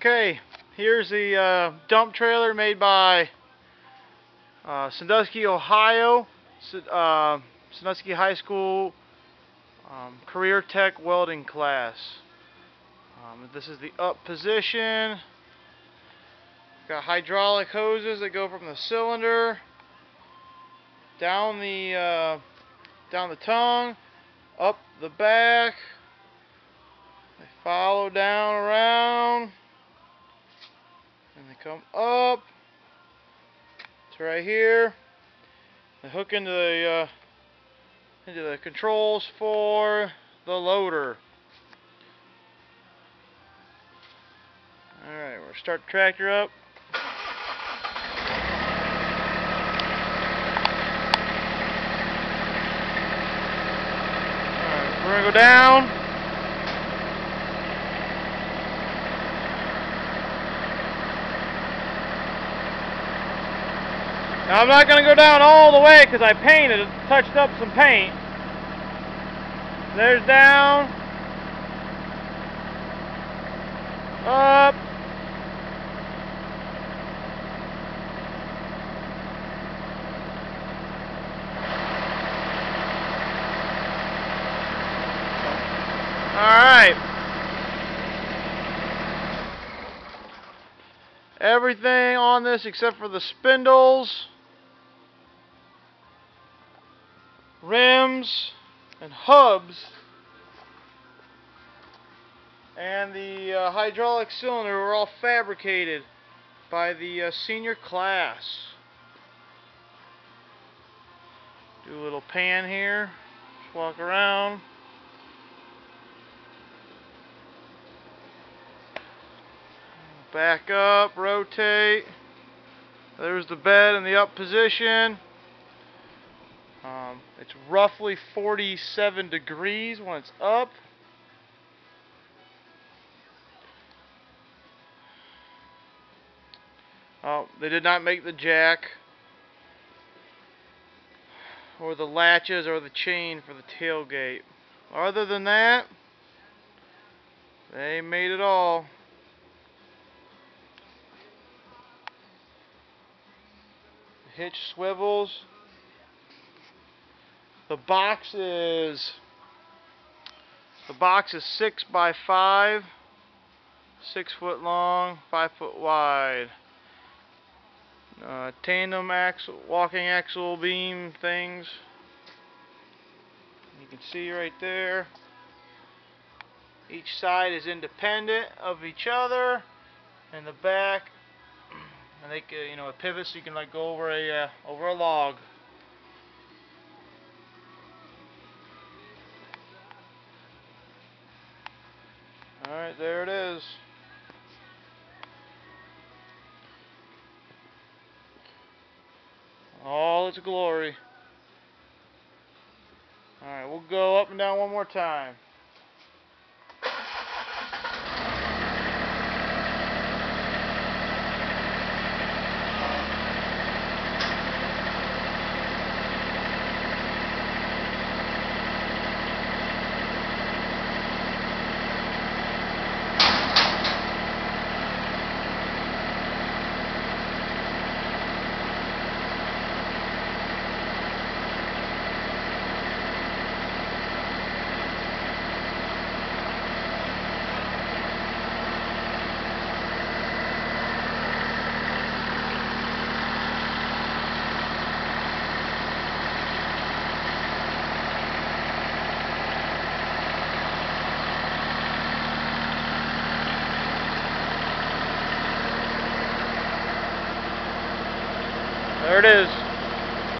Okay, here's the uh, dump trailer made by uh, Sandusky, Ohio, uh, Sandusky High School um, Career Tech Welding class. Um, this is the up position. Got hydraulic hoses that go from the cylinder down the uh, down the tongue, up the back. They follow down around they come up it's right here. They hook into the uh, into the controls for the loader. Alright we'll start the tractor up. Alright we're gonna go down Now I'm not going to go down all the way because I painted, touched up some paint. There's down. Up. Alright. Everything on this except for the spindles. Rims and hubs and the uh, hydraulic cylinder were all fabricated by the uh, senior class. Do a little pan here, just walk around. Back up, rotate. There's the bed in the up position. It's roughly 47 degrees when it's up. Oh, they did not make the jack or the latches or the chain for the tailgate. Other than that, they made it all. Hitch swivels. The box is the box is six by five, six foot long, five foot wide. Uh, tandem axle, walking axle beam things. You can see right there. Each side is independent of each other, and the back, and they, you know, a pivot so you can like go over a uh, over a log. Alright, there it is. All its glory. Alright, we'll go up and down one more time. There it is.